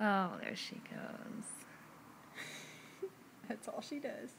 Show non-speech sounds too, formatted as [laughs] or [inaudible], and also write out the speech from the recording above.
Oh, there she goes. [laughs] That's all she does.